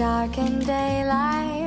dark and daylight.